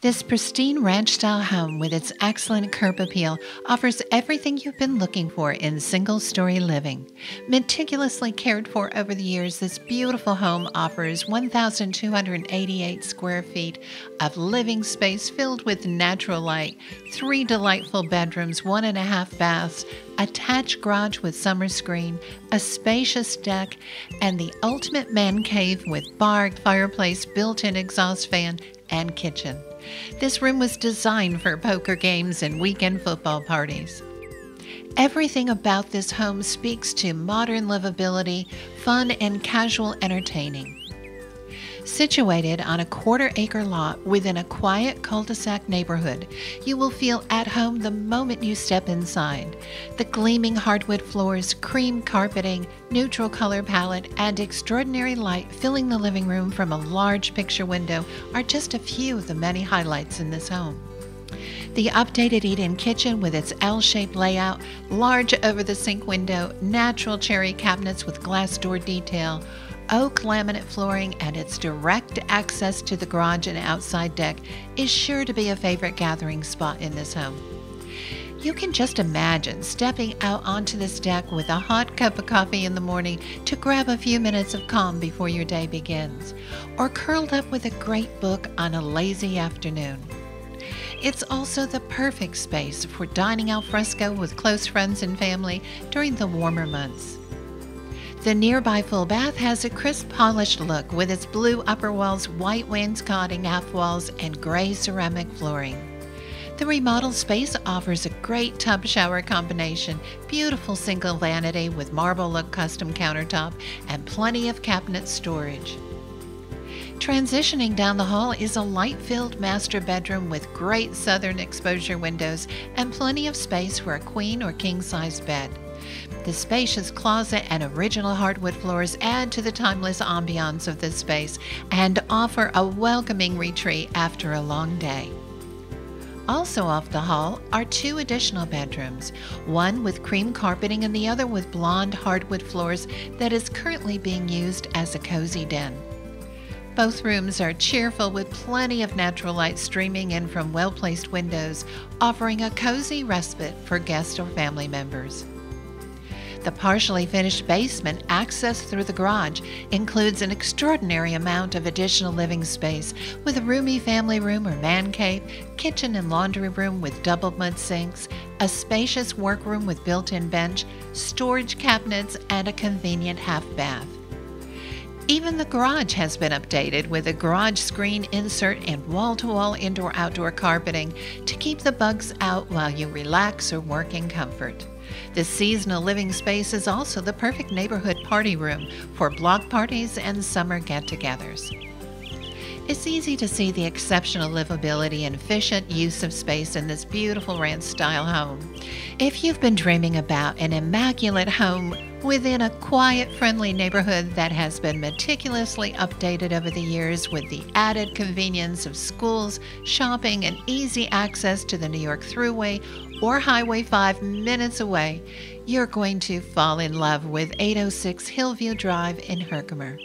This pristine ranch style home with its excellent curb appeal offers everything you've been looking for in single story living. Meticulously cared for over the years, this beautiful home offers 1,288 square feet of living space filled with natural light, three delightful bedrooms, one and a half baths, attached garage with summer screen, a spacious deck, and the ultimate man cave with bar, fireplace, built in exhaust fan, and kitchen. This room was designed for poker games and weekend football parties. Everything about this home speaks to modern livability, fun, and casual entertaining. Situated on a quarter acre lot within a quiet cul de sac neighborhood, you will feel at home the moment you step inside. The gleaming hardwood floors, cream carpeting, neutral color palette, and extraordinary light filling the living room from a large picture window are just a few of the many highlights in this home. The updated eat in kitchen with its L shaped layout, large over the sink window, natural cherry cabinets with glass door detail, oak laminate flooring and its direct access to the garage and outside deck is sure to be a favorite gathering spot in this home. You can just imagine stepping out onto this deck with a hot cup of coffee in the morning to grab a few minutes of calm before your day begins, or curled up with a great book on a lazy afternoon. It's also the perfect space for dining al fresco with close friends and family during the warmer months. The nearby full bath has a crisp, polished look with its blue upper walls, white wainscoting half walls, and gray ceramic flooring. The remodeled space offers a great tub shower combination, beautiful single vanity with marble look custom countertop, and plenty of cabinet storage. Transitioning down the hall is a light filled master bedroom with great southern exposure windows and plenty of space for a queen or king size bed. The spacious closet and original hardwood floors add to the timeless ambiance of this space and offer a welcoming retreat after a long day. Also off the hall are two additional bedrooms, one with cream carpeting and the other with blonde hardwood floors that is currently being used as a cozy den. Both rooms are cheerful with plenty of natural light streaming in from well placed windows, offering a cozy respite for guests or family members. The partially finished basement, accessed through the garage, includes an extraordinary amount of additional living space with a roomy family room or man cave, kitchen and laundry room with double mud sinks, a spacious workroom with built in bench, storage cabinets, and a convenient half bath. Even the garage has been updated with a garage screen insert and wall to wall indoor outdoor carpeting to keep the bugs out while you relax or work in comfort. This seasonal living space is also the perfect neighborhood party room for block parties and summer get togethers. It's easy to see the exceptional livability and efficient use of space in this beautiful ranch style home. If you've been dreaming about an immaculate home within a quiet, friendly neighborhood that has been meticulously updated over the years with the added convenience of schools, shopping, and easy access to the New York Thruway or Highway 5 minutes away, you're going to fall in love with 806 Hillview Drive in Herkimer.